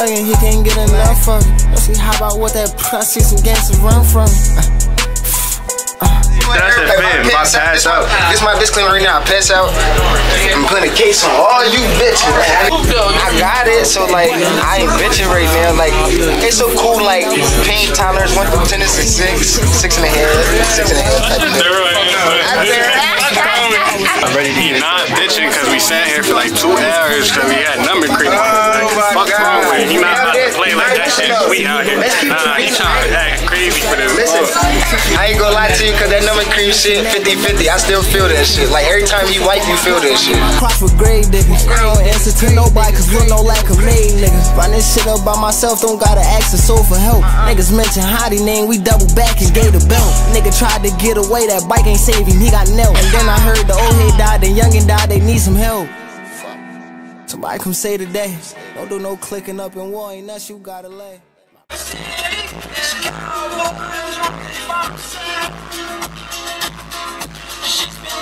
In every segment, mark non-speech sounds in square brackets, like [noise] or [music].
Again, he can't get enough of it. Let's see how about what that plus see some gangsters run from it. That's the Like, fit. I My pass out. This my disclaimer right now. I pass out. I'm putting a case on all you bitches. Man. I got it, so like I ain't bitching right now. Like it's so cool. Like pain tolerance went from ten to six, six and a half, six and a half. Type of thing. I'm ready to eat. Not bitching because we sat here for like two hours because we had number creep. Like, fuck wrong with you? He not about to play like that shit. We out here. Nah, he trying to act crazy for this. Listen, I ain't gonna lie to you because that number cream shit 50-50. I still feel that shit. Like every time you wipe, you feel that shit. Cross with grave diggers. I don't answer to nobody cause we're no lack of made niggas. Find this shit up by myself, don't gotta ask the soul for help. Uh-uh. Niggas mention Hottie name, we double back and gave the belt. Nigga tried to get away, that bike ain't saving, him, he got nailed. And then I heard the old head died, the youngin' died, they need some help. Somebody come say today, don't do no clicking up in war, ain't nothing you gotta lay.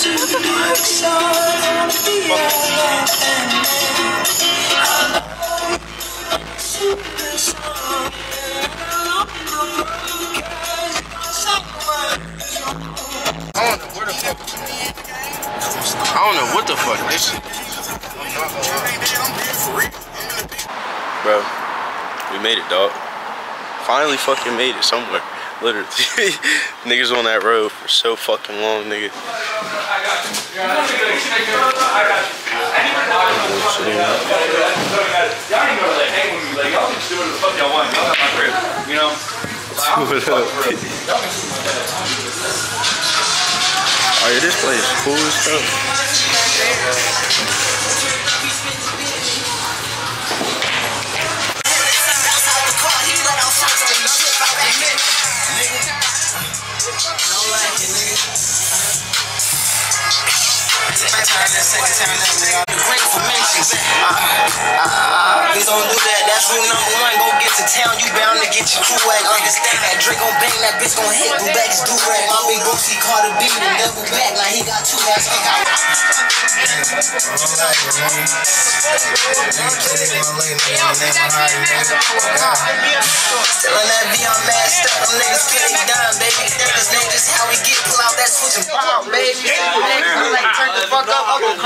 I don't know what the fuck this is. Bro, we made it, dog. Finally fucking made it somewhere. Literally. [laughs] Niggas on that road for so fucking long, nigga. What up? Oh yeah, this place cool as stuff. Please don't do that, that's rule number one. Go get to town, you bound to get your crew at. Understand that Drake gon' bang, that bitch gon' hit, do back his do rag. My big bro, he caught a beat and double back, like he got two in that V, I'm up, them niggas feel they done, baby. This nigga just how we get, pull out that switch and pop, baby. I'm like, turn the fuck up, I'm gonna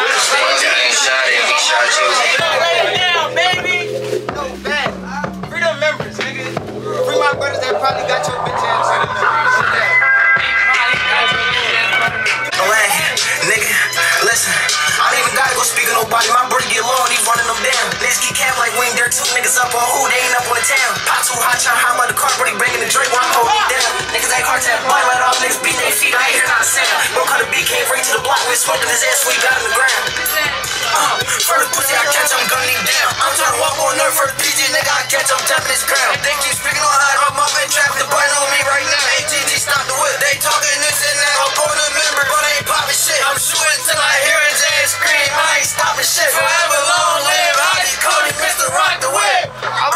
Lay it down, baby. No bet. Free the members, nigga. Free my brothers that probably got your bitch ass. Away, nigga. Listen, I don't even gotta go speak to nobody. My brother get low and he running them down. Niggas keep cap like wing dirt. Two niggas up on who? They ain't up on the town. Pop too hot, trying high by the he bringing the drink while I'm holding down. Niggas ain't tap, boy, let all niggas beat their feet. I ain't hear not a sound. Cut a beat, came right to the block. We smoking his ass, we got on the ground. Uh, first pussy I catch, I'm gunning down. I'm trying to walk on nerve first PG, nigga, I catch, I'm tapping his crown. They keep speaking on high, I'm up in traffic, the bite on me right now. ATG, stop the whip. They talking this and that. I'm on the member, but I ain't popping shit. I'm shooting till I hear his ass scream. I ain't stopping shit. Forever long live, Hottie Cody, Mr. Rock the Whip. I'm,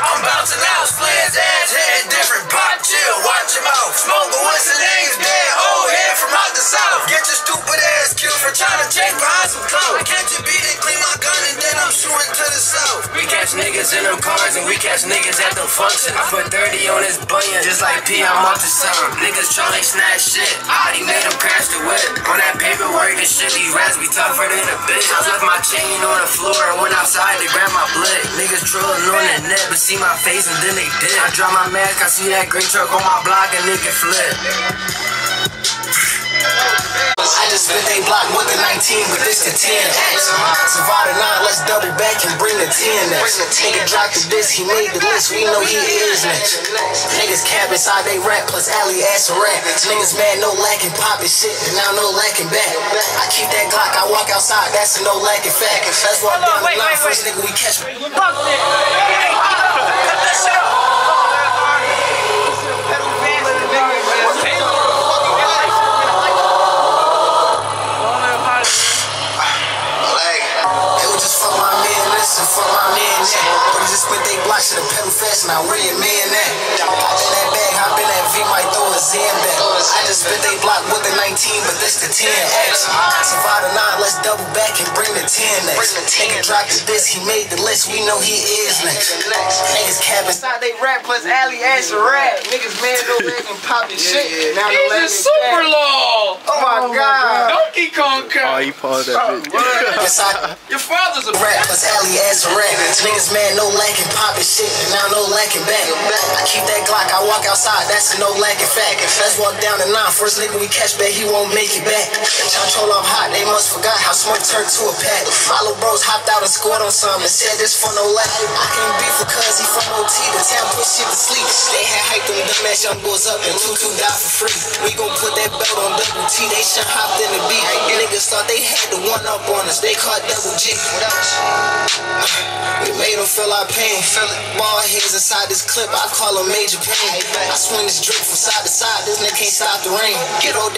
I'm bouncing out, split his ass, hitting different. Pop, chill, watch him out. Smoke the whistle, niggas dead. Old head from out south. Get your stupid ass killed for trying to behind some clout. I catch a beat and clean my gun and then I'm shooting to the south. We catch niggas in them cars and we catch niggas at the function. I put 30 on his bunion, just like P, I'm up to something. Niggas try tryna snatch shit. I already made him crash the whip. On that paperwork and shit, these rats be tougher than a bitch. I left my chain on the floor and went outside to grab my blick. Niggas trolling on the net, but see my face and then they did. I drop my mask, I see that green truck on my block and nigga flip. Just spent a block with the 19, but this the 10. Survive the 9, let's double back and bring the 10 next. Nigga dropped the disc, he made the list, we know he is next. Niggas cap inside they rap, plus alley ass a rap. Niggas mad, no lacking, poppin' shit, and now no lacking back. I keep that Glock, I walk outside, that's a no lacking fact. Let's walk down the line, first nigga we catch. Fuck that. Cut that shit off. Man, listen, fuck my man that. But just spent they blocks to the pedal fast, and I really man that. Hop in that bag, hop in that V, might throw a Zan back. I just spent they block with the 19, but this the 10X. Survive the 9, let's double back and bring the 10 next. Nigga dropped the disc, he made the list, we know he is next. Niggas cap inside they rap, plus alley ass a rap. Niggas man, no leg and poppin' shit. Now He's no a super law. Oh my god. Donkey Kong Oh, cut. he paused that bitch. Your father's a rap, plus alley ass a rap. Niggas man, no lacking, poppin' shit, and now no lacking back. I keep that Glock, I walk outside, that's a no lacking fact. Let's walk down the nine, first nigga we catch, bet he won't make it back. Chantrol, I'm hot, they must forgot how smoke turned to a pack. Follow bros hopped out and scored on some and said this for no lack. I can't beef because he from OT, the town put shit to sleep. They had hyped them dumbass young boys up and two two died for free. We gon' put that belt on double T, they shit hopped in the beat. Niggas thought they had the one up on us, they caught double G. We made them feel our pain. Ball heads inside this clip, I call them major pain. I swing this drip from side to side, this nigga can't stop the rain. Get old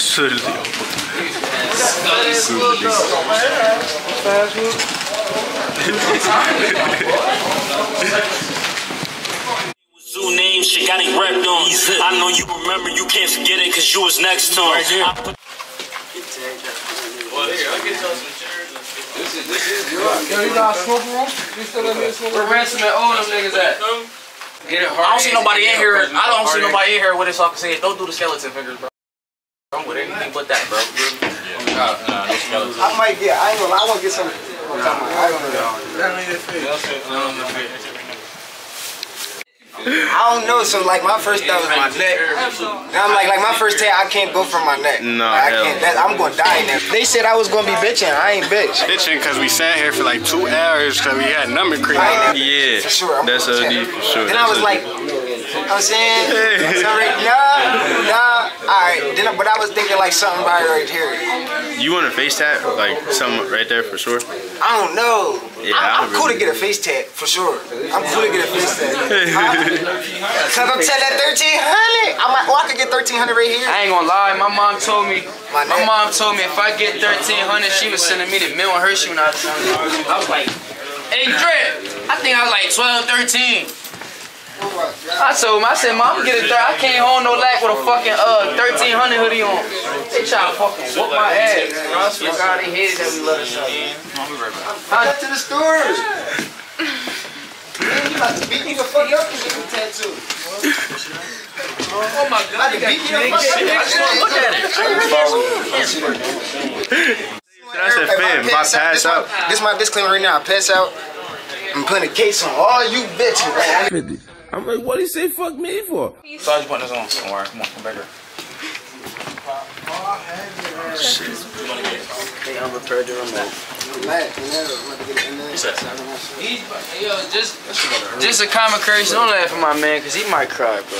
Sırlıyor. Zoo name shit got him repped on. I know you remember, you can't forget it cause you was next to him. I put- Where Ransom and all them niggas at? Get it hard. I don't see nobody in here. I don't see nobody in here with this so I can say. Don't do the skeleton fingers, bro. I'm with anything but that, bro. Oh, I might get. I ain't gonna. lie, I want to get some. I don't know. So like my first thought was my neck. And I'm like, like my first day, I can't go from my neck. No, Like, I hell can't. That, I'm gonna die in that. They said I was gonna be bitching. I ain't bitch. Bitching because we sat here for like two hours because we had number creep. Yeah, for sure. I'm that's gonna OD for sure. Then I was That's like, OD. I'm saying, [laughs] sorry, nah, nah. All right. Then, but I was thinking like something right right here. you want a face tap? Like something right there for sure? I don't know. Yeah, I'm, I'm I cool to get a face tat for sure. I'm cool to get a face tat. [laughs] Cause I'm telling that 1300. I might, oh, I could get 1300 right here. I ain't gonna lie, my mom told me. My My mom told me if I get 1300, she was sending me to Milton Hershey when I was young. I was like, hey, Drip. I think I was like 12, 13. I told him, I said, Mom, get a third. I can't hold no lack with a fucking uh 1300 hoodie on. They try to fucking whoop my ass. Bro, I swear to God, they hated that we love each other. Back to the stores. Man, you about to beat me the fuck up and get a tattoo. Oh my God, you got Beat me the fuck up. Look at it. That's a fan. If I pass this out, My, this my disclaimer right now. I pass out. I'm putting a case on all you bitches. Like, I- I'm like, what he say fuck me for? So I just put this on. Don't worry. Come on, come back here. They unprepared the remote. Yo, just, just a common courtesy. Don't laugh at my man, cause he might cry, bro.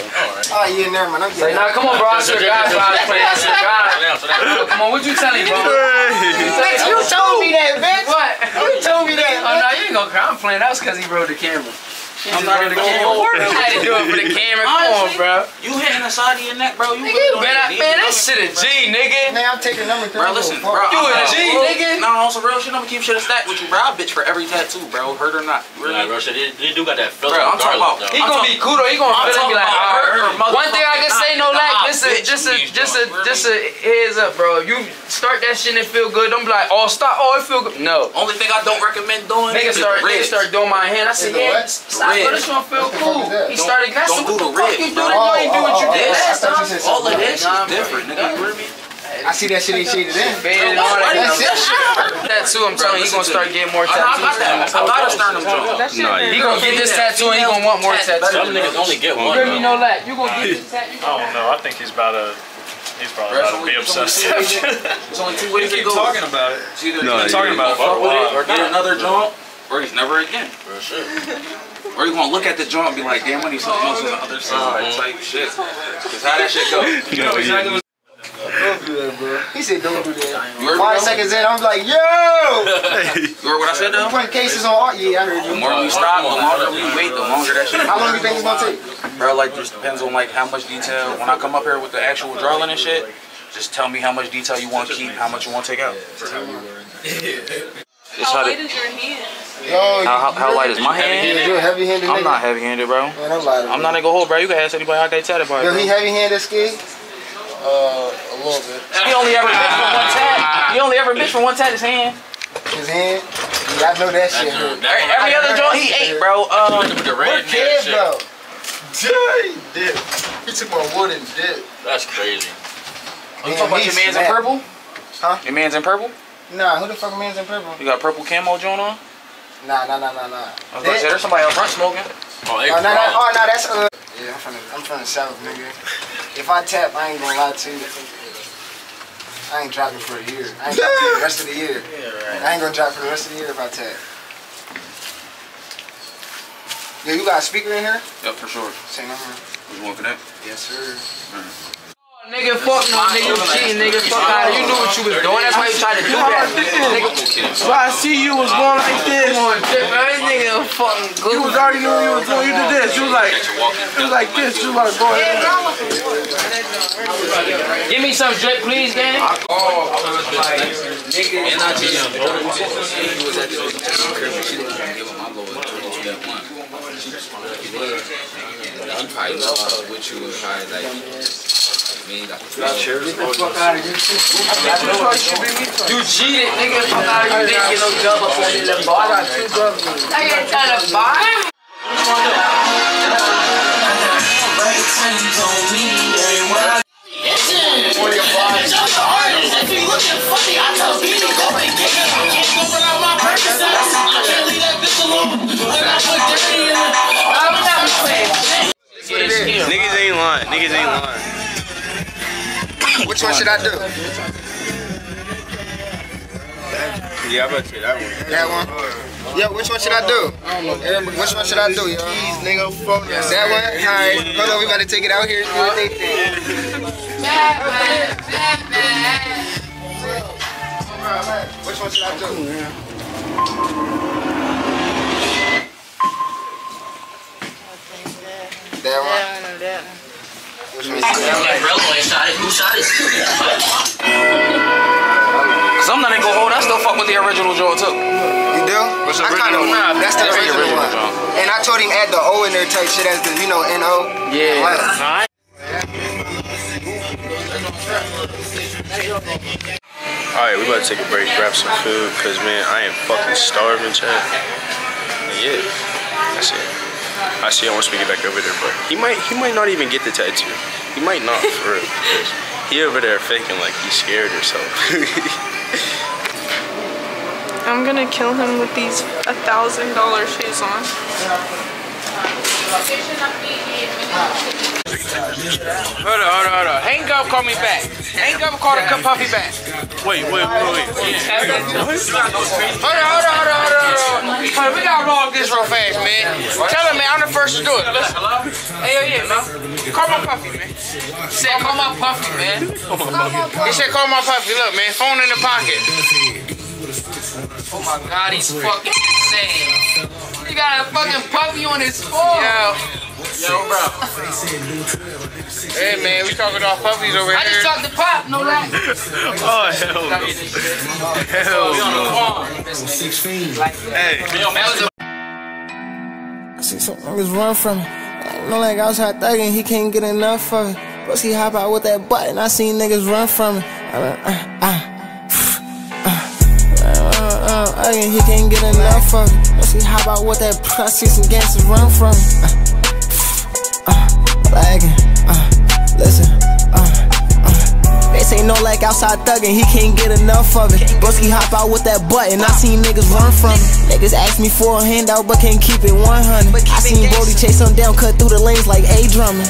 Oh yeah, never mind. I'm Like, getting nah, come on, bro. I swear to God, bro. I play. I swear to God. Come on, what you telling, me, bro? Bitch, you told me that, bitch. What? You told me that. Oh no, you ain't gonna cry. I'm playing. That was cause he rode the camera. He just rode the camera. I had to do it for the [laughs] camera. Come on, bro. You hitting the side of your neck, bro. You Nigga, really you don't better, man. That shit a G, nigga. Man, I'm taking number three. Bro, listen, bro. You a I'm- G, bro, nigga. No, on some real shit. I'm gonna keep shit a stack with you, bro. I bitch for every tattoo, bro. Hurt or not. Really? Nah, bro, shit, they, they do got that Bro. I'm talking about. He I'm gonna be cool though. He gonna feel it be like, about all. One thing I can say, no Nah, like, this a, just a, just a, just a heads up, bro. You start that shit and feel good. Don't be like, oh, stop. Oh, it feel good. No. Only thing I don't recommend doing Nigga start, nigga start doing my hand. I said, the yeah, what? stop. This one feel cool. He started, that's don't do the the fuck you do. bro. That you ain't do what you Oh, oh, did oh, oh last time. All of this Nah, is different, nigga. You hear me? I see that shit ain't shaded in. Faded and all that. That's it. Tattoo, I'm telling you, he gonna start getting more I got that. tattoos. I got a sternum joint. Nah, He gonna get this tattoo and he gonna want more tattoos. Some niggas only get one. You know that. You gonna get [laughs] this tattoo. I don't know. I think he's about to. He's probably about to be obsessed. There's [laughs] only two ways to go. about it. It's No, he's talking about it or get another joint, or he's never again. Or you gonna look at the joint and be like, damn, I need something else on the other side oh, type shit. Cause how that shit go? [laughs] You know exactly what Don't do that, bro. He said don't do that. you Five seconds in, I'm like, yo! [laughs] You heard what I said though? Putting cases on art. Yeah, I heard you. The you. more we stop, the longer we wait, the longer that shit. How long do you think it's gonna take? Bro, like just depends on like how much detail. When I come up here with the actual drawing and shit, just tell me how much detail you want to keep, how much you want to take out. It's How how, light is your hand? Yo, how, how, how light is my hand? You're heavy-handed I'm nigga. not heavy-handed, bro. Man, I'm lying. I'm not a hold, bro. You can ask anybody how they tatted by it, Yo, he heavy-handed, ski? Uh, a little bit. He only ever bitch from one tat. He only ever bitch from one tat his hand. His hand? Yeah, I know that shit. hurt. Every, every other joint he ate, bro. Um, What kid, though? He did. He took my wood and did. That's crazy. you talking about your man's in purple? Huh? Your man's in purple? Nah, who the fuck man's in purple? You got purple camo joint on? Nah, nah, nah, nah, nah. I was about to say, there's somebody up front smoking. Oh, they Oh, nah, nah, oh, nah, that's uh. Yeah, I'm from the, I'm from the south, nigga. If I tap, I ain't gonna lie to you. I ain't dropping for a year. I ain't dropping for the rest of the year. [laughs] Yeah, right. I ain't gonna drop for the rest of the year if I tap. Yo, you got a speaker in here? Yep, for sure. Say nothing. You want for that? Yes, sir. Nigga, fuck no, nigga, you cheating, nigga, fuck out. You knew what you was doing, that's why you tried to do that. Nigga, So I see you was going like this. come on, dip, nigga fucking You was already knew you was doing. You did this. You was like, you was like this. You was like, go ahead. Give me some drip, please, gang. Oh, I'm probably not with you and probably like me. You cheated, nigga, fuck out. You didn't get no dub up on the bar. I got two dubs. I ain't trying to buy. Niggas ain't lying. Niggas ain't lying. Which one should I do? Yeah, I'm about to say that one. That one? Yeah, which one should I do? Yeah, Which one should I do, yo? Nigga, fuck That one? Alright. Hold on, we about to take it out here and do what they think. Which one should I do? That one? Which one should I Cause I'm not even gonna hold. I still fuck with the original joint too. You do? What's the I kinda, original? That's the That's original, original one. John. And I told him add the O in there type shit as the, you know, N-O. Yeah. Like, Alright, we about to take a break, grab some food, cause man, I am fucking starving, chat. And yeah, that's it. I see. I want to get back over there, but he might, he might not even get the tattoo. He might not, for real. [laughs] He over there faking like he's scared or something. I'm gonna kill him with these a thousand dollar shoes on. Hold on, hold on, hold on. Hang up, call me back. Hang up, call the puffy back. wait, wait, wait, wait. Hold on, hold on, hold on, hold on, hold on. We gotta log this real fast, man. Tell him, man, I'm the first to do it. Listen. Hey, yo, yeah, man. Call my puffy, man. He said, call my puffy, man. He said, call my puffy. Look, man, phone in the pocket. Oh my God, he's fucking insane. He got a fucking puppy on his phone. Yo. Yo, bro. Hey, man, we talking about puppies over here. I just talked to Pop, no lie. Oh hell no. Hell no. Hey. I see some niggas run from me. Ain't no like outside thugging, he can't get enough of it. Plus he hop out with that button, I seen niggas run from me. I mean, uh, uh, uh, uh, uh, uh, he can't get enough of it. Plus he hop out with that, I see some gangsters run from me. Uh, uh, lagging, uh, listen, uh, uh, they say ain't no like outside thuggin', he can't get enough of it. Broski hop out with that button, I seen niggas run from it. Niggas ask me for a handout, but can't keep it 100. I seen Brody chase him down, cut through the lanes like A drumming.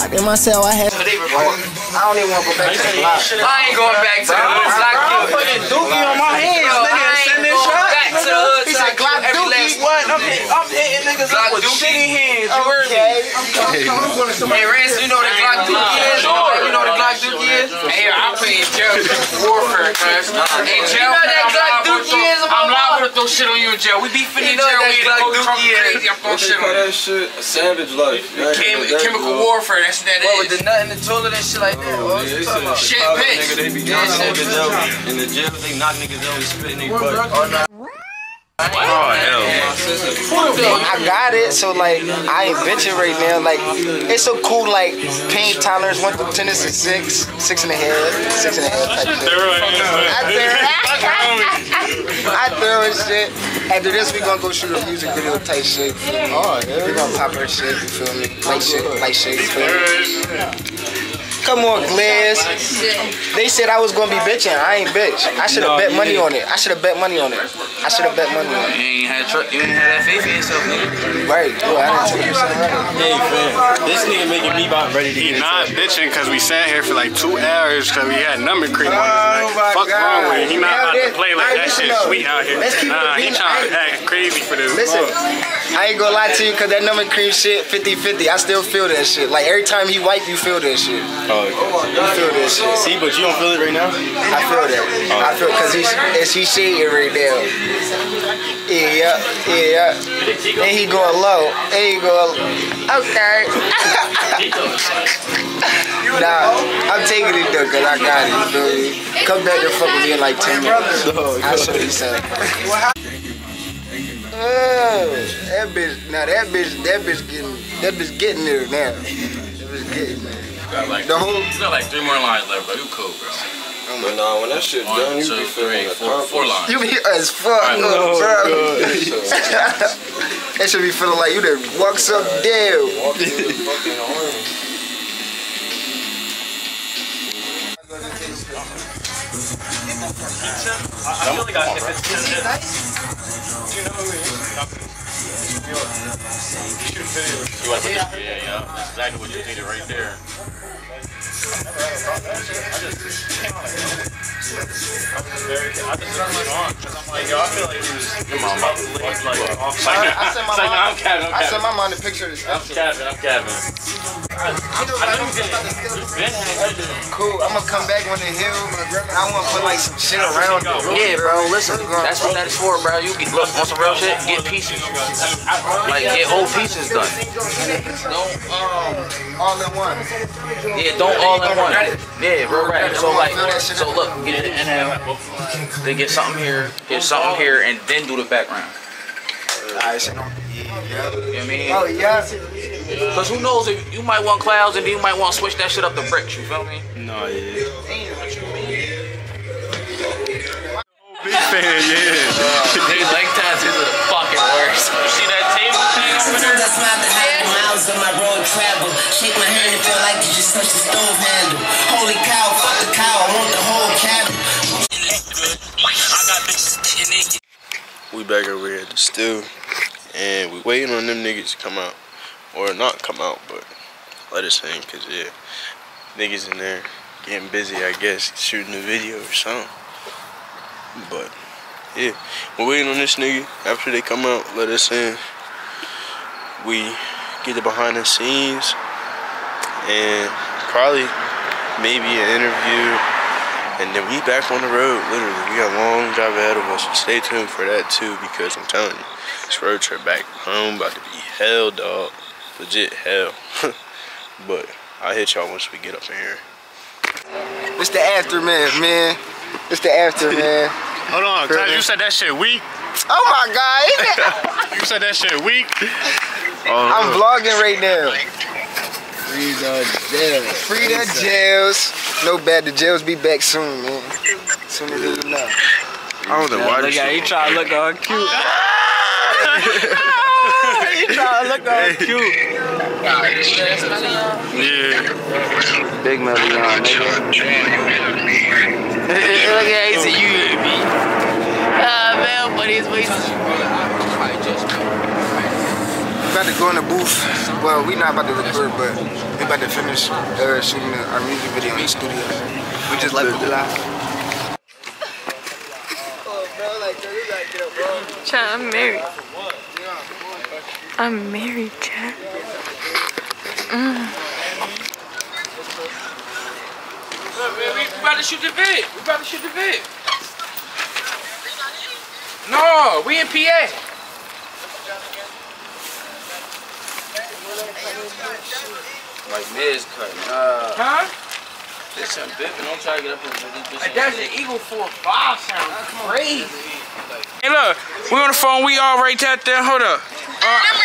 Like in my cell, I had. I don't even want to go back to the block. I ain't going back to the hood. till I'm putting dookie on my hands, Yo, nigga, I send ain't this going shot, back to the nigga. hood. He till I said, kill Glock every dookie. last What? I'm hitting, I'm hitting niggas Glock up with dookie. shitty hands. You heard me? Hey, Rance, you know the Glock Dookie is? You know the Glock Dookie is? Hey, I'm playing jail warfare, cuz. Hey, jail, you know that Glock Dookie is? I'm liable to throw shit on you in jail. We beefing in jail. We Glock go drunk Dookie is. crazy. I'm throwing shit on you. shit savage life. Chem- chemical warfare. That's what that What, with the nut in the toilet and shit like that? Oh, what you talking about? Shit, bitch. Nigga, they be Yeah, knocking shit. niggas out. In the jail, they knock niggas out and spit in their butt. Oh. Hell. I got it, so like I ain't bitching right now. Like it's so cool. Like pain tolerance one through ten is a six, six and a half, six and a half type shit. [laughs] I throw and shit. After this, we gonna go shoot a music video type shit. Oh, yeah. We gonna pop our shit. You feel me? Light shit, light shit. You feel me? Come on, Glass. They said I was gonna be bitching. I ain't bitch. I should have bet money on it. I should have bet money on it. I should have bet money on it. You ain't had tr- you ain't had that faith in yourself, nigga. Right. Yo, I didn't take yourself right. Hey, fam. This nigga making me about ready to He get not bitching because we sat here for like two hours because we had numbing cream on us. Oh Like, my fuck wrong with him? He not about to play like Now that shit though. sweet out here. Let's keep it Nah, he trying to act crazy for this. Listen, I ain't gonna lie to you because that numbing cream shit 50-50. I still feel that shit. Like every time he wipe, you feel that shit. Oh, okay. You feel that shit. See, but you don't feel it right now? I feel that. Oh. I feel because he's it's he shading right now. Yeah, yeah, yeah. And he going low. And he going okay. [laughs] nah, I'm taking it though because I got it. Feel me? Come back and fuck with me in like 10 minutes. Oh, I'll show you something. Oh, that bitch, now that bitch, that bitch getting, that bitch getting there now. That bitch getting there. Like, The whole, you got like three more lines left, bro. You cool, bro. Oh but nah, when that shit One, done, you two, be feeling four, four lines. you be as fuck, Alright, up, bro. that should be feeling like you done walks up down. Walking in the [laughs] fucking army. I feel like I, if it's, if it's, you want to yeah, yeah, that's exactly what you needed right there. I just turned my on because I'm like, yo, I feel like he was, he was about to leave, like, off I, I sent my It's like, no, mom, I'm Kevin, I'm I sent my mom the picture of this. I'm Kevin, I'm Kevin. I know you did. Ben had you did. Cool. I'm gonna come back on the hill. I want to put like some shit around it. Yeah, bro, listen. That's what that is for, bro. You get, look, on some real shit, get pieces. Like, get whole pieces done. Don't um all in one. Yeah, don't all in one. Yeah, real rap. So, like, so look, get it in there. Then get something here, get something here, and then do the background. Alright, You know what I mean? Oh yeah. Because who knows if you might want clouds and then you might want to switch that shit up to bricks, you feel me? No, yeah. Big fan, yeah. Niggas like tats is the fucking worst. See that table thing over there? That's not the hundred miles of my road travel. Shake my hand and feel like you just touched the stove handle. Holy cow, fuck the cow, I want the whole cattle. We back over here at the stew, and we waiting on them niggas to come out, or not come out, but let us in, cause yeah, niggas in there getting busy, I guess, shooting a video or something. But yeah, we're waiting on this nigga. After they come out, let us in. We get the behind the scenes, and probably maybe an interview. And then we back on the road, literally. We got a long drive ahead of us. So stay tuned for that too, because I'm telling you, this road trip back home about to be hell, dog. Legit hell. [laughs] but I'll hit y'all once we get up in here. It's the aftermath, man. It's the aftermath. [laughs] Hold on, cuz you said that shit weak. Oh my god. [laughs] You said that shit weak. I'm vlogging right now. Free the jails. Free the jails. No bad, the jails be back soon, man. Sooner than you know. I don't know why this Look he trying to look all cute. [laughs] he trying to look all cute. Yeah. Big Melion, nigga. Look at Ace, you hear me. Ah, man, but it's way We about to go in the booth. Well, we not about to record, but we about to finish uh, shooting our music video in the studio. We just left the live. Chad, I'm married. I'm married, Chad. Mm. Look, man, we about to shoot the vid. We about to shoot the vid. No, we in PA. Like Miz cut. Nah. Huh? This some bipping. Don't try to get up here. A an Eagle 4-5 sounds crazy. Hey, look, we on the phone. We all right out there. Hold up. Uh,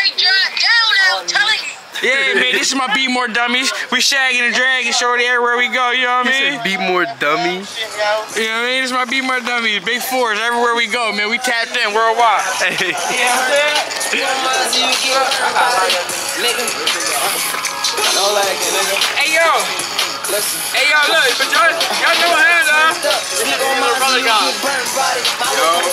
yeah, man, this is my Be More Dummies. We shagging and dragging shorty everywhere we go, you know what I mean? Be more Dummies? You know what I mean? This is my Be More Dummies. Big fours everywhere we go, man. We tapped in worldwide. Hey. [laughs] Hey, yo. Hey, yo, look, but y'all, y'all know hands up.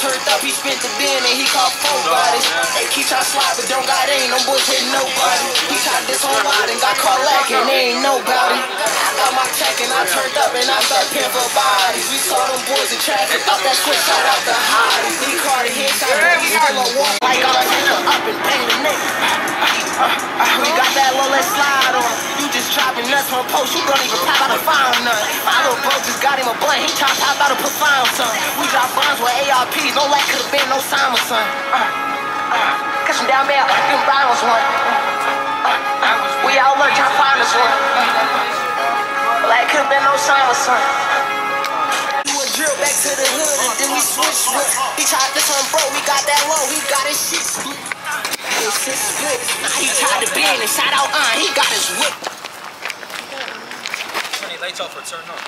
Turned up, he spent the bin and he caught four bodies. Hey, keep trying to slide, but don't got ain't no boys hitting nobody. He tried this on wide and got caught lacking, ain't nobody. I got my check and I turned up and I started paying for bodies. We saw them boys in traffic, thought that switch shot out the hotties. He caught a hit, shot he still a walk like I'm up and bang the nigga. Uh, uh, we got that low, let's slide on. You just dropping nuts on post, you don't even pop out a find none. My little bro just got him a blunt, he trying to pop out a fine son. We drop bombs with ARPs, no light could've been no Simon son. Uh, uh, catch him down there, them bottles one. Uh, uh, we lunch, trying to find us one. Uh, like could've been no Simon son. Drill back to the hood and then we switch switch. He tried this on bro, we got that low, he got his shit split. His shit split. He tried to bend and shout out on, he got his whip. Lights off or turn on.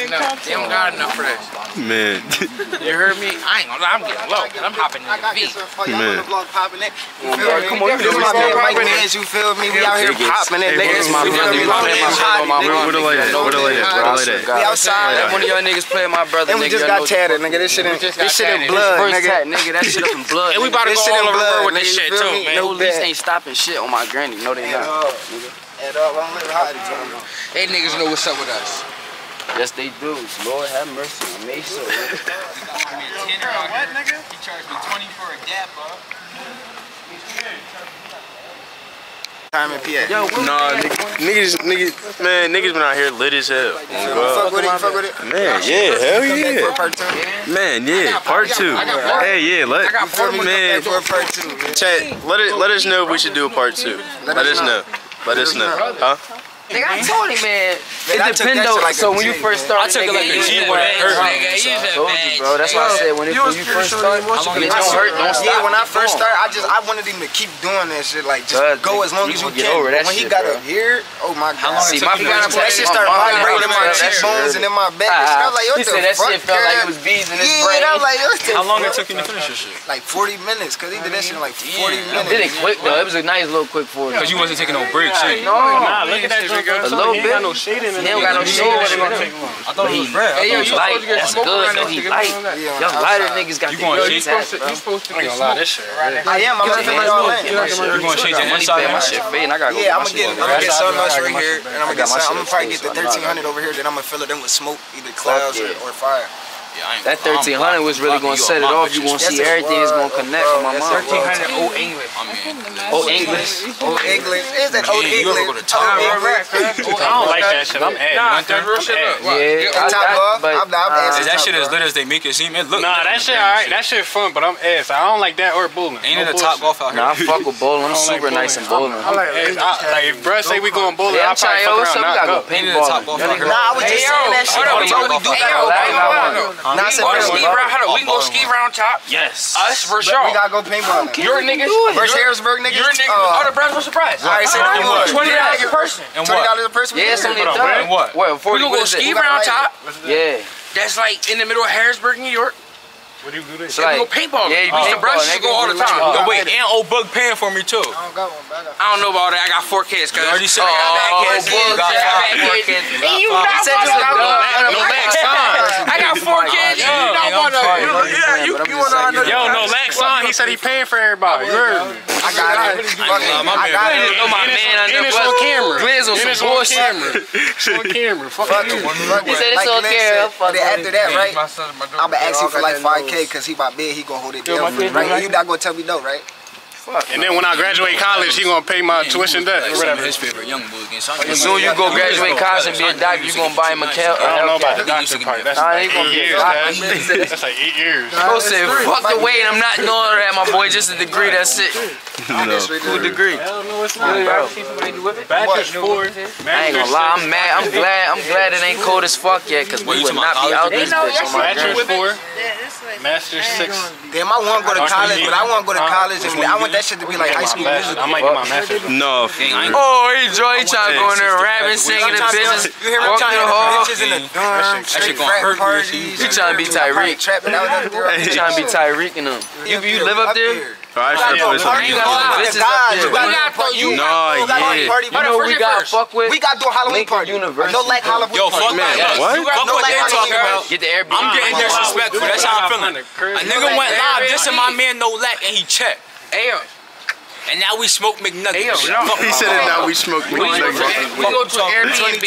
No, they don't got enough for this. Man. [laughs] You heard me? I ain't gonna lie, I'm getting low, cause I'm hopping in the uh, V. Man. popping it. You Come feel on, me? come on, This you is my know man we Mike popping it. Mans, you feel me? We out here Niggas. popping it, Hey, niggas. my You feel brother, me? my Long man, live my hot, brother, nigga. Where the light at? Where the light at? Where the light at? We outside. Let one of y'all niggas play my brother, And we nigga. just y'all got know- tatted, nigga. This shit in, just this got shit in tatted. blood, First nigga. tat, nigga. That shit up in blood. [laughs] And we about to This go shit all in over the world blood, with this nigga, shit you feel too, me? man. No Police bet. ain't stopping shit on my granny. No, they At not. Uh, all. At all. Long live hot, nigga. They niggas know what's up with us. Yes, they do. Lord have mercy. I made so. What, nigga? He charged me 20 for a gap, bro. Time in PA. Yo, Nah, niggas, niggas, man, niggas been out here lit as hell. You God. fuck with it? Fuck with it? Man, yeah, hell Come back for a yeah. Man, yeah, part two. Hey, yeah, let, You feel me? Come man, back for a part two. chat, let it, let us know if we should do a part two. Let us know. Let us know. Huh? Nigga, I told him, man. It I depends that though. like so a when you first man. started, I took it like a nigga, G you when it was hurt. hurt. Nigga, I told you, bro. That's why I said when it, when you first started, How long it it don't hurt, don't stop. Yeah, when I first started, I just I wanted him to keep doing that shit. Like just go as long as you can. when he got bro. up here, oh my god. long it See, took my you to God, that shit started my vibrating in my mom- cheekbones and in my back. and shit. I was like, what He the said that fuck? shit felt like it was bees in his Yeah, brain. and I was like, what the How long it took you to finish this shit? Like 40 minutes, cause he did that shit in like 40 minutes. Did it quick though. It was a nice little quick for Because you wasn't taking no breaks, shit. No, Nah, look at that junk. a little bit. no shade in it. He don't got no shade. I thought it was bread. Hey, yo, I you thought light. it was That's good. around though. this He nigga, light. know that. Yeah, Young lighter niggas got You the going dirty shake? tats, bro. You supposed to I ain't get gonna lie, smoked. this shit. Right? I am. I'm Get gonna your finish hands all in. Get my shit. You going shake I got the money inside to my shit fade, and I gotta go. Yeah, I'm gonna get, shit I'm gonna right. Sunlush right my here, and I'm gonna get my shit I'm gonna probably get the so I'm not 1300 over here, then I'm gonna fill it in with smoke, either clouds or fire. Yeah, That 1300 was really gonna set it off. You bitches. gonna see everything is gonna connect bro. for my Yes, mom. it 1300 old English. I mean, Oh, English. Old English. Is that old Yeah, you ever English? go to Top English. [laughs] I don't like that shit. I'm adding. Nah, one real shit. adding. Yeah, Top I- I'm- I'm uh, asking Is that shit as lit as they make it seem? It look Nah, that shit alright. That shit fun, but I'm ass. I don't like that or bowling. Ain't no it a Topgolf out here? Nah, I fuck with [laughs] bowling. I'm I don't like super nice and bowling. bowling. I like, I, like if bruh say we going bowling, Yeah, I'll I'm trying. probably fuck what's up? We around, gotta go knock. Ain't it a Topgolf out here? Nah, I was just saying that shit. hold on, on we top. gonna do Hey, that. yo, Hold I on, got hold one. on. Nah, I We said go to ski round. Hold on, we can go Ski Roundtop. Yes. Us for We gotta go paintballing. Your niggas. First your- Harrisburg niggas. Your niggas. Oh. Uh, oh, the Browns surprise. All right, say that one. Twenty dollars a person. And Twenty dollars a person. Yeah, it's only a Hold on, third. and what? Well, We 40 gonna go what is it? Ski Roundtop. Yeah. That's like in the middle of Harrisburg, New York. What do you do this? It's like, go paintball. Yeah, you Oh. paintball. Mr. Brush go all the time. Oh, Yo, wait, and old Bug paying for me too. I don't got one, but I got I don't know about that. I got four kids. Cause already said oh, I got bad oh, kids. Bug Got got four kids. And you not Said you one of was no lax son. I got four kids. You don't one of them. Yeah, you, you want to Yo, no lax son. He said he paying for everybody. You heard me? I got it. Fuck it. my I got it. Oh, my man under And it's on camera. Gliz on some bullshit. camera. It's on camera. Fuck Fuck you. He said it's on camera. said, Fuck Then after that, right? My son, my daughter. I'm gonna ask you for like Y'all 5K because he my bid. He gonna hold it down. my kid Right? right? You not gonna tell me no, right? And then when I graduate college, he gonna pay my tuition debt or whatever. His favorite young boy against As soon as you go graduate college and be a doctor, you gonna buy him a cal- a I don't know about the doctor part. That's Nah, like eight years, doctor. man. [laughs] That's like eight years. Bro said, fuck the weight, I'm not doing that, my boy. Just a degree, that's it. [laughs] No. Cool degree. Hell no, it's Bro. not. Bachelor's four. I ain't gonna lie, I'm mad. I'm glad. I'm glad it ain't cold as fuck yet, cause we would not be out this bitch on my Bachelor's four. Master's six. Damn, I want to go to college, but I want to go to college, and I want that shit to be like high school music. I might get my master's. No. Oh, he joy, he trying to go in there rapping, singing the bitches, You hear me? I'm walking trying the to hall. bitches in the dorm, straight gonna frat hurt me if parties. He trying to be Tyreek. Trapping out there. [laughs] He trying to be Tyreek and um, them. You, you live up there? Oh, I should put some You music got on. bitches up there. We got to you. No, yeah. Party. You know who we got fuck with? We got to do a Halloween Lincoln party. University. No like Halloween Yo, party. fuck Man, that. what? You got No what like they're talking about. Get the Airbnb. I'm getting disrespectful. That's how I'm feeling. A nigga went live dissing my man No Lack and he checked. Ayo. And now we smoke McNuggets. Ayo, no. He said it now we smoke McNuggets. We McNuggets. go to an Airbnb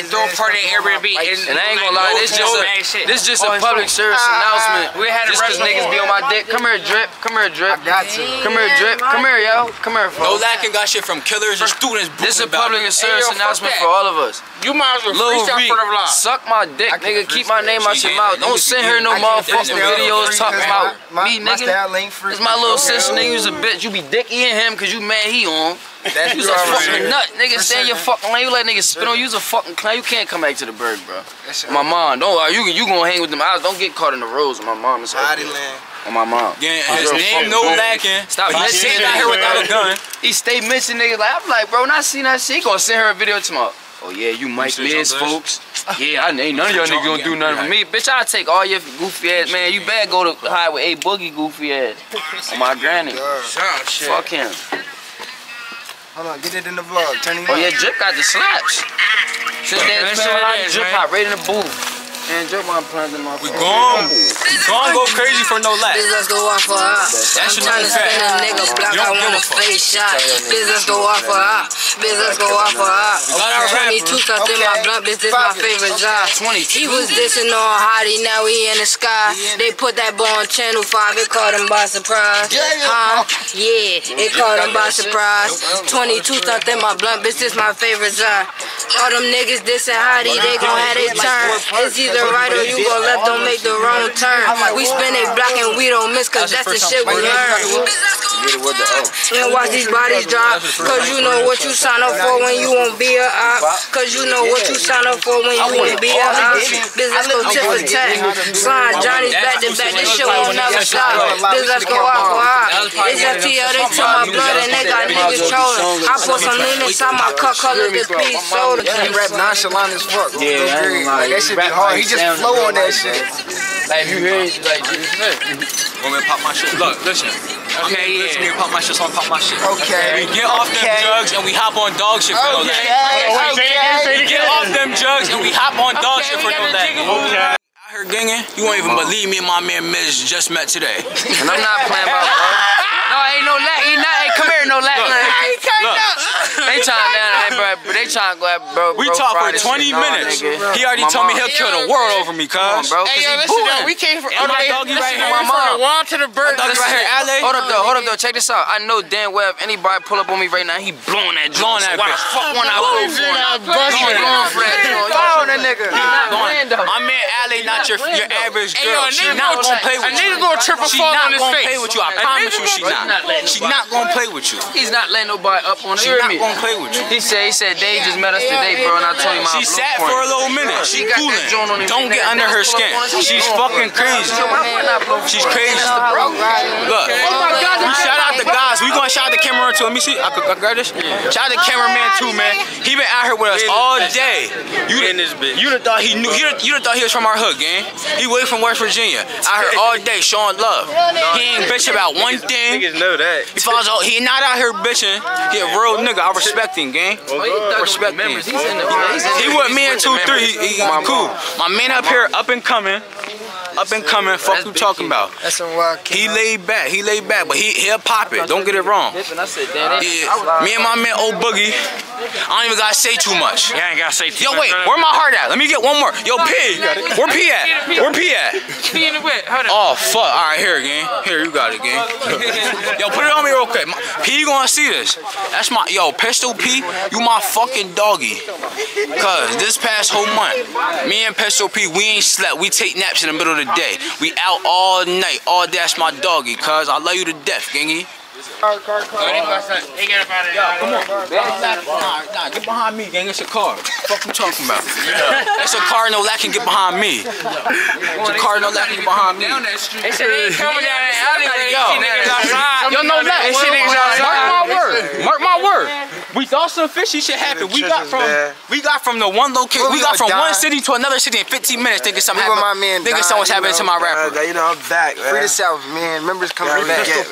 and throw a party at Airbnb. And I ain't gonna lie, this just a this just a public service announcement. We had just cause niggas be on my dick. Come here, drip. Come here, drip. Got to. Come here, drip. Come here, yo. Come here, No folks. Lack and got shit from killers and students. This is a public service announcement for all of us. You might as well Lil freestyle for the vlog. suck my dick, nigga. Keep my name out your mouth. Don't send her no I motherfucking videos free talking 'cause about me, my nigga. style ain't free. It's my little sister, nigga. You's a bitch. You be dickying him cause you mad he on. That's You's you a already fucking nut, nigga. For Stay in your certain. fucking lane. You let niggas spit on you. You's a fucking clown. You can't come back to the bird, bro. That shit My mom, don't. You you gonna hang with them? I don't get caught in the roads. with My mom is Body land. on my mom. Yeah, My his name No. Lacking. Stop but he mentioning sitting out here without a gun. He stay mentioning niggas like I'm like, bro, when I seen that shit, he gonna send her a video tomorrow. Oh yeah, you Mike said Miz, folks. [laughs] Yeah, I ain't none of y'all niggas gonna do nothing for me. Bitch, I'll take all your goofy ass, man. You better go to hide with a boogie goofy ass. On my granny. [laughs] Fuck him. Hold on, get it in the vlog. Turn it Oh on. yeah, Drip got the slaps. Since then, That's spend a lot of Drip man. hop right in the booth. And Drip want plans in my We gon' gon' go crazy for no lack. Business go off for up. That I'm shit trying to not spin a nigga block. You I don't give want a a fuck. face shot. Business go off for up. Business go off for up. got our 22 stuff in my blunt. Bitch, this my favorite job. 22. He was dissing on Hottie. Now he in the sky. They put that boy on Channel 5. It caught him by surprise. Huh? Yeah, it caught him by surprise. 22 stuff in my blunt. Bitch, this my favorite job. All them niggas dissing Hottie. They gon' have their turn. It's either right or you gon' let them make the wrong turn. We spin a block and we don't miss cause that's the shit we learn. And watch these bodies drop. Cause you know what you sign up for when you won't be a op. Cause you know what you sign up for when you won't be a op. Business go tit for tat. Slime Johnny's back to back. This shit won't never stop. Business go off for op. It's FTL, they took my blood and they got niggas trolling. I put some lean inside my cup, color this peach soda. He rap nonchalant as fuck. Yeah, I ain't gonna lie. Like, that shit be hard. He just down flow on that shit. Like if you hear it, like Jesus Smith. Want me to pop my shit? Look, listen. Okay, yeah. Listen, here, pop my shit, so I'm pop my shit. Okay. We get off them drugs and we hop on dog shit for no Okay. Okay. We get off them drugs and we hop on dog shit for no lack. Okay. I heard gangin'. You won't even believe me and my man Miz just met today. And I'm not playing about bro. No, ain't no lack. He not. Hey, come here, no lack. Look, look. They trying down, hey, bro. But they trying to go at bro. We bro, talked for 20 shit. Minutes. nigga. He already My told me he'll kill the world over me, Come on, cuz. bro. Cause Hey, yo, he listen, booting. though, we came from- And my okay, doggy listen, right here. we My from mom. the wild to the bird. My doggy Listen, right here. LA. Hold up, though. Hold up, though. Check this out. I know damn well if anybody pull up on me right now, he blowing that Blowing joint. that So Why the bitch. fuck when I go for it? He Blowing going for that joint. You Fire on that nigga. He not playing though. My man Ali not your your average Hey, girl. yo, a She not gonna- gonna play a with you. nigga gonna trip and She fall not on his gonna play with you. I A promise you, she not. He's not She not gonna play with you. He's not letting nobody up on it. She not gonna play with you. He said, he said, they just met us today, bro, and I told him my She sat for a little minute. She got that joint on cooling. him. Don't get under her niggas pull up skin. on her, she She's fucking crazy. Yo, why would I blow She's crazy. That's the bro. Look, we shout out the guys. We gonna shout out the cameraman too. Let me see. I could I grab this. Shout out the cameraman too, man. He been out here with us all day. You in this bitch. You You thought he knew. You done, you done thought he was from our hood, gang. He way from West Virginia. I heard all day showing love. He ain't bitch about one thing. Niggas know that. He falls. He not out here bitching. He a real nigga. I respect him, gang. Oh, I respect him. He with me in two three. He, he cool. My man up here, up and coming. Up and coming, fuck you talking about. That's some wild He laid back, he laid back, but he he'll pop it. Don't get it wrong. Yeah, me and my man old boogie. I don't even gotta say too much. Yeah, I ain't gotta say too Yo, much. wait, where my heart at? Let me get one more. Yo, P, where P at? Where P at? Be in the wet. Hold on. Oh fuck! All right, here again. Here you got it, gang. [laughs] yo, put it on me real quick. My- P, you gonna see this? That's my yo pistol P. You my fucking doggy. Cause this past whole month, me and Pistol P, we ain't slept. We take naps in the middle of the day. We out all night. All day. That's my doggy. Cause I love you to death, gangy. Get up out of Yo, come on. Nah, nah, get behind me, gang. It's a car. Fuck you talking about? It's a car, no lack can get behind me. It's a car, no lack can get behind me. They said they ain't coming down that alleyway. Yo, They see niggas outside. yo, no lack. They see niggas outside. Mark my word. Mark my word. We thought some fishy shit happened. We got from we got from the one location. We got from one city to another city in 15 minutes. Thinking something Leave happened. my man Thinking die, something's you happening to my rapper. you know, I'm back, Free the South, man. Members coming back. You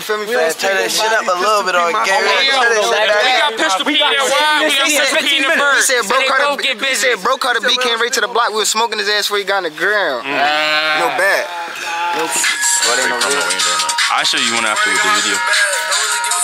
feel me? Man, turn that shit up a little bit on game. We got Pistol P there wild. We got Pistol P in. He said, bro, They Carter, he said, bro, Carter B came right to the block. We was smoking his ass before he got on the ground. Mm. No bad. No. What ain't no real? I'll show you one after with the video.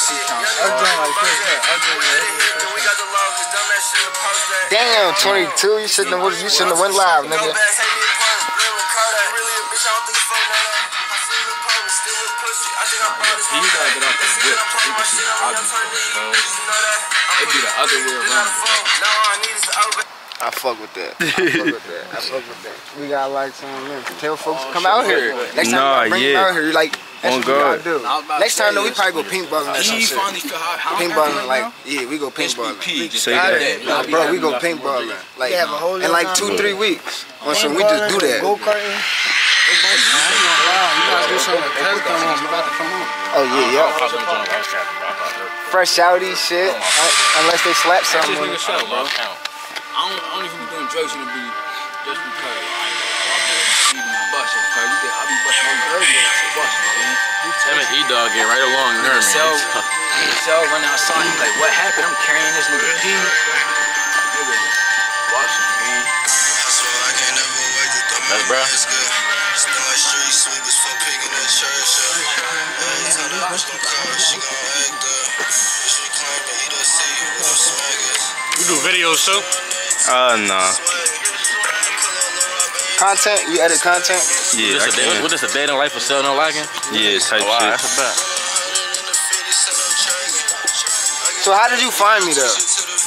Bull. Damn, 22. You shouldn't have. You shouldn't have went live, nigga. You gotta get out the whip. so You can see the objects on the clothes. It'd be the other way around. I fuck with that. I fuck with that. I fuck with that. We got like some man. Tell folks to come out here. Next time Nah, bring yeah. them out here, like that's On what we gotta do. Next time though, we probably go paintballing or some shit. finally feel how how Paintballing like yeah, we go paintballing. SBP just Say got that. it. Nah, bro, we go paintballing like in like two, three weeks. Or so we just do that. Go karting. You guys do something like that. Come on, you about to come on. Oh yeah, yeah. Fresh outy shit. uh, Unless they slap That's something. Just with nigga it. show, bro. I don't, I don't even be doing drugs to be just because I be busting, cause you get, I be busting on the early shit busting, man. Him and E-Dog get right along there, Nigga sell, man. nigga sell, run outside, he like, what happened? I'm carrying this nigga P. Nigga, busting, man. That's bro. You do videos too? Uh, no. Content, you edit content. Yeah, What I is the day- can. what is the day in life of Celnolackin? Yeah, type Wow, shit. that's a bet. So how did you find me though?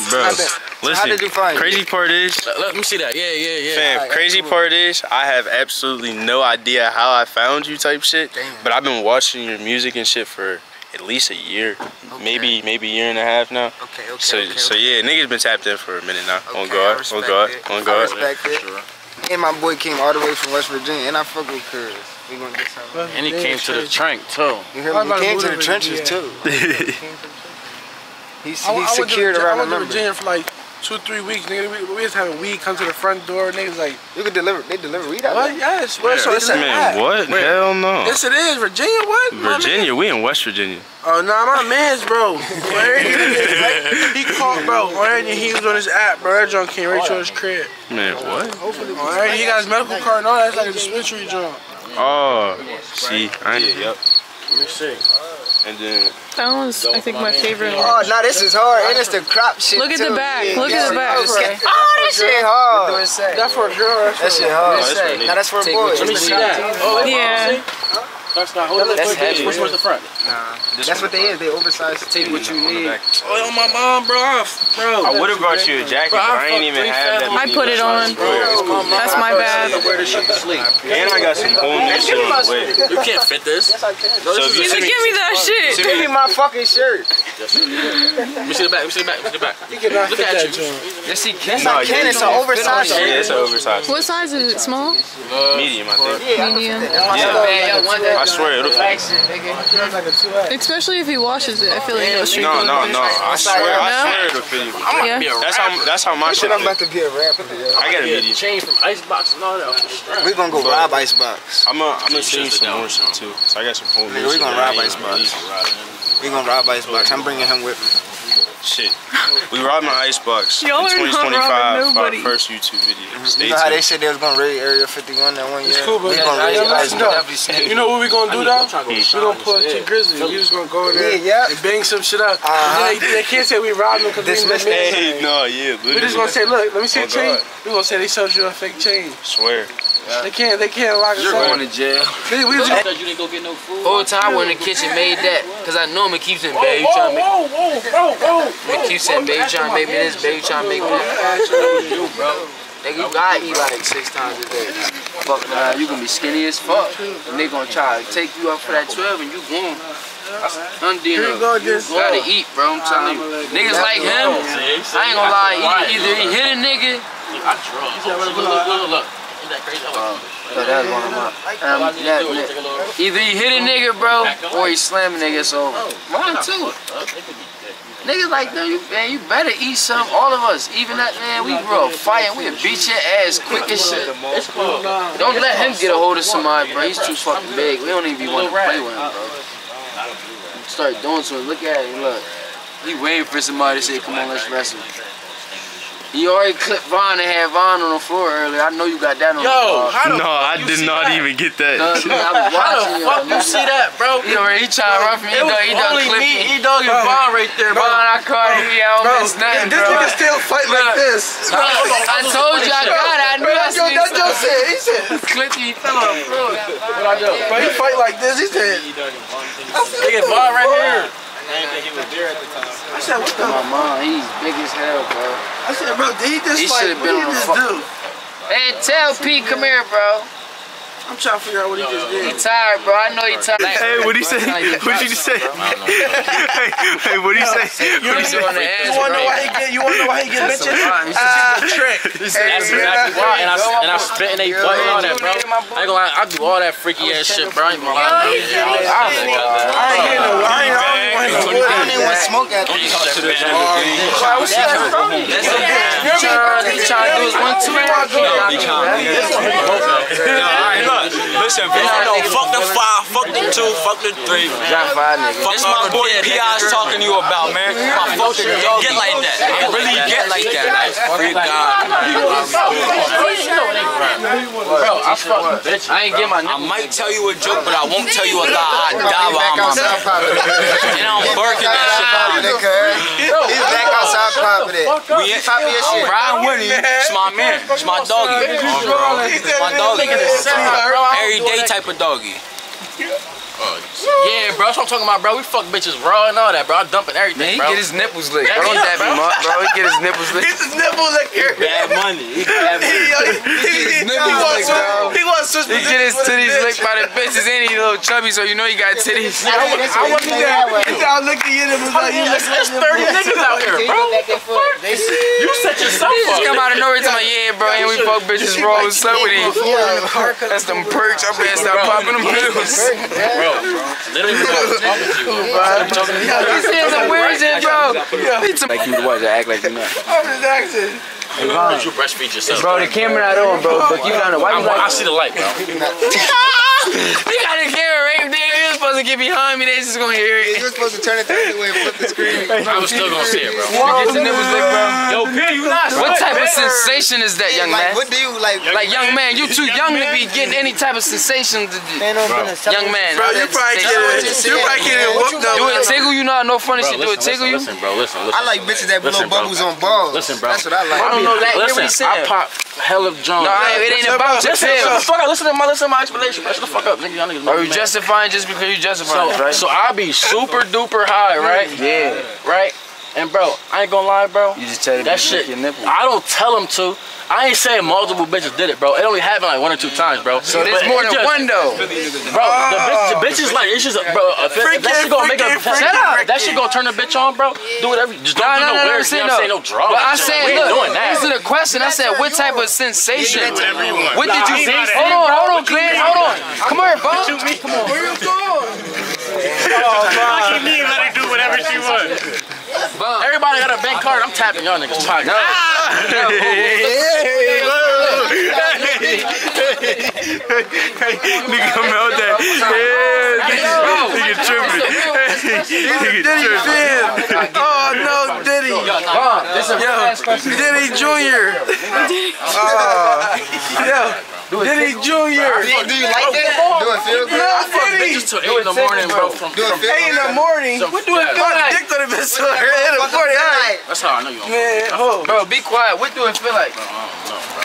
Bro, How did- listen. how did you find me? crazy part is, Let, let me see that. Yeah, yeah, yeah. fam. Alright, crazy absolutely. part is, I have absolutely no idea how I found you, type shit. Damn. But I've been watching your music and shit for at least a year, maybe maybe a year and a half now. Okay, okay, So okay. so yeah, niggas been tapped in for a minute now. on Okay, I guard, on guard, it. on I guard. respect it. And my boy came all the way from West Virginia, and I fuck with Cuz. We gonna get something. And he came to the trunk too. You hear me? He came to to [laughs] the trenches too. He's, I, he's I went to secured I the went to. Virginia for like two, three weeks, nigga. We, we was having weed come to the front door. Niggas like, You could deliver. They deliver weed out what? there. Yes. What? So it's Man, what? Hell no. Yes, it is. Virginia, what? Virginia, we in West Virginia. man- Oh, nah, my man's, bro. [laughs] Where he, he called, bro. Alright, he was on his app, bro. That junk came right to his crib. Man, what? Alright, he got his medical card and all that. It's like a dispensary junk. Oh, see, I ain't. Yep. Let me see. And then That one's, I think, my favorite. Oh, nah, this is hard, and it's the crop shit Look at too. the back. Yeah, Look at the yeah. back. Oh, that shit hard. That for a girl. That shit hard. Nah, that's for a boy. Let me see that. Oh, Yeah. That's not holding That's That's heavy. Which one's the front? Nah, that's what they is. They oversized. Take what you need. Oh, my mom, bro. Bro. I would have brought you a jacket, but I ain't even have that. I put it on. That's my bad. Wear this shit to sleep. And I got some whole new shit on the way. You can't fit this. So if you You give me, me that shit. Give me my fucking shirt. Let me see the back. Let me see the back. Let me see the back. Look at you. Yes, he can. It's not can. It's an oversized yeah, shirt. it's an oversized. What size is it? Small? Medium, I think. Medium? Man, yo, one day. I swear it'll fit. Action, nigga. Especially if he washes it. I feel like it'll shrink No, no, no. I swear, I swear it'll fit you. bit. Yeah. That's how that's how my shit I'm about to be a rapper. I got a medium. Chain from Icebox and all that. We gonna go rob Icebox. I'm gonna I'm gonna send you some more shit too. So I got some whole new we shit gonna rob Icebox. released. We gonna rob Icebox. I'm bringing him with me. Shit. We robbed my icebox [laughs] in Y'all are not 2025 robbing for our nobody. first YouTube video. Stay You know how they said they was gonna raid Area 51 that one year? cool, but- we gonna raid Yeah, let's Icebox. You know what we gonna do though? We gonna pull a Tee Grizzley. We just gonna go in there Yeah, yeah. and bang some shit up. Uh-huh. They, they can't say we robbed them because we Dismiss didn't Hey, no, yeah, We just gonna say, look, let me see Oh, a chain. God. We gonna say they sold you a fake chain. Swear. They can't, they can't lock us You're up. going to jail. They- we just- you didn't go get no food. Whole time I went in the kitchen, made that. Because I know him, he keeps saying, babe, you trying to make whoa, whoa, whoa, whoa. He keeps saying, babe, you trying make me this, babe, you trying make me that. You, bro. Nigga, you gotta eat like six times a day. Fuck nah, you gonna be skinny as fuck. And they gonna try to take you up for that 12 and you gone. Undino. you go, You gotta eat, bro. I'm telling you. Niggas like him, I ain't gonna lie, either, either he hit a nigga. Oh, that's one of my. Um, that, that, either he hit a nigga, bro, or he slam a nigga, so one too. Niggas like them, you man, you better eat some. All of us, even that man, we grew up fighting. We'll beat your ass quick as shit. Don't let him get a hold of somebody, bro. He's too fucking big. We don't even be wanting to play with him, bro. Start doing something. Look at him. Look, he waiting for somebody to say, "Come on, let's wrestle." He already clipped Vaughn and had Vaughn on the floor earlier. I know you got that on the Yo, floor. how the No, I did see not that? even get that. Cause I was [laughs] How the fuck you see that, bro? He already he trying to run from me. He It was done, he done only clipped me, me. E Dog, and Vaughn right there, bro. Vaughn, I caught him. I don't Bro, miss nothing, this bro. nigga still fight like Look. this. Look, I told you I got it. I knew I That's Joe, seen that's Joe said. He said, Clipped me. He fell on the floor. bro, he fight like this. He said, nigga, Vaughn right here. I said, what the? My mom, he's big as hell, bro. I said, bro, did he just He fight? should've What been did on he the just fuck- do? Hey, tell Pete, come here, bro. I'm trying to figure out what he just did. He tired, bro. I know he tired. Hey, what'd he say? What'd you say? hey, hey, what'd he say? What'd he say? on the ass, You wanna know why he get? You wanna know why he get That's a bitches? lie. He This a trick. That's exactly why. And I, and I spit in they butt and all that, bro. I ain't gonna lie, I do all that freaky ass shit, bro. I ain't gonna lie. I ain't getting no. I ain't. I ain't. I ain't want I don't even want to smoke at Don't this. talk to the Why, what's up, bro? He trying he trying to do his one two. Alright, look. Listen, bro. No, fuck the five, fuck the two, fuck the three. Drop five niggas. This my boy P.I.'s talking to you about, man. My fucking get like that. I really get like that. Free God. Bro, I fuck bitch. I ain't get my I might tell you a joke, but I won't tell you a lie. I die Back behind my outside it. And I'm working that shit [laughs] behind me. He's back outside popping it. We ain't Pop your shit. Brian Winnie, it's my man. It's my doggy. It's my doggy. Every day type of doggy. Yeah, bro. That's what I'm talking about, bro. We fuck bitches raw and all that, bro. I'm dumping Man, everything, he bro. get his nipples licked. Bro, don't yeah, dap him bro. up, bro. He get his nipples [laughs] licked. He's his nipple liquor. Bad money. He bad [laughs] money. He nipples wants licked, bro. He wants to He get his titties licked by the bitches and he little chubby, so you know he got titties. I want to say, he's out looking at him. It's like, There's there's 30 niggas out here, bro. You set yourself He just come out of nowhere talking, yeah, bro, and we fuck bitches raw. What's up with you? That's them perks. I better stop popping them [laughs] pills. Bro, [laughs] literally was talking to you. He said some weird shit, bro. He some- Like you the ones that act like you not. I'm just asking. You breastfeed yourself. Bro, the camera not on, bro. But you don't know why I'm, I see the light, bro. [laughs] You got the camera right there. You was supposed pause and get behind me, they just gonna hear it. You're supposed to turn it the other way and flip the screen. [laughs] I was still gonna see it, bro. Get your nipples licked, bro. Yo, P, you not What type of sensation is that, young like, man? what do you like? Like, young man, you too young to be getting any type of sensation. To young man. Bro, you probably get it. You probably get it whooped up. Do it tickle you? Know, no funny shit. Do it tickle you? Listen, bro, listen, listen. I like bitches that blow Listen, bubbles on balls. Listen, bro. That's what I like. I don't know that. Hear what he Listen, I pop hell of John. No, I, it ain't about your Listen, shut the fuck up. Listen to my, listen to my explanation. Shut the fuck up, nigga. Y'all niggas Are you man. justifying just because you justifying So, it, right? so I be super duper high, right? Yeah. Right? And bro, I ain't gonna lie, bro. You just tell them that shit. lick your nipple. I don't tell them to. I ain't saying multiple bitches did it, bro. It only happened like one or two times, bro. So there's But more than just- one though. Bro, the, oh. bitch, the bitch is like, it's just, a, bro, if, it- if that shit gonna make a, freaking, shut up, freaking, that shit gonna turn a bitch on, bro. Do whatever, just don't No, do no, no, no, no, weird, say you know no. what I'm saying, no drugs. But I said, we look, doing that. answer the question. I said, what type of sensation? whatever you want. What did you he say? Hold on, hold on, Glenn, hold on. Come here, bro. Come on. Where you going? Lucky me, let her do whatever she oh, wants. Everybody got a bank card, I'm tapping y'all niggas pocket. Nigga come out that. Yeah, nigga tripping. Nigga tripping. Oh no, Diddy. Yo, Diddy Junior. Oh, yo, Diddy Junior. Do you like that? Do feel good? No, Diddy. 8 in the morning, bro. From, Eight in the morning. What do it feel like? Dick would have been so in the morning. That's how I know you Man, oh. Bro, be quiet. What do it feel like?